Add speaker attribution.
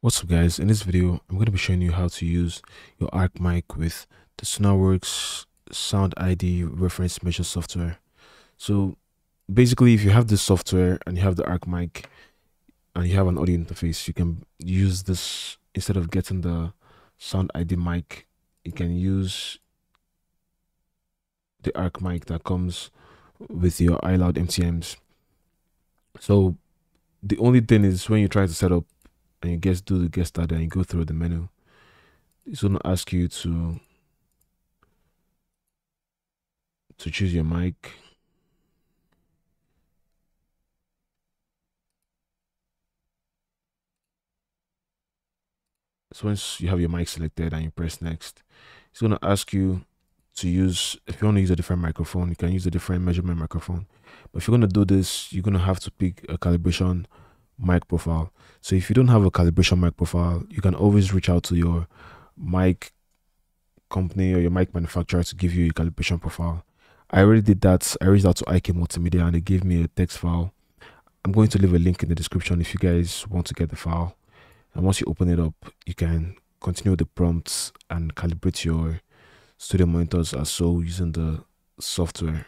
Speaker 1: What's up guys, in this video I'm going to be showing you how to use your Arc mic with the Sonarworks Sound ID reference measure software. So basically if you have this software and you have the Arc mic and you have an audio interface, you can use this instead of getting the Sound ID mic, you can use the Arc mic that comes with your iLoud MTMs. So the only thing is when you try to set up and you get do the get started and you go through the menu, it's gonna ask you to to choose your mic. So once you have your mic selected and you press next, it's gonna ask you to use if you want to use a different microphone, you can use a different measurement microphone. But if you're gonna do this, you're gonna have to pick a calibration mic profile. So if you don't have a calibration mic profile, you can always reach out to your mic company or your mic manufacturer to give you a calibration profile. I already did that. I reached out to IK Multimedia and they gave me a text file. I'm going to leave a link in the description if you guys want to get the file. And once you open it up, you can continue the prompts and calibrate your studio monitors as so using the software.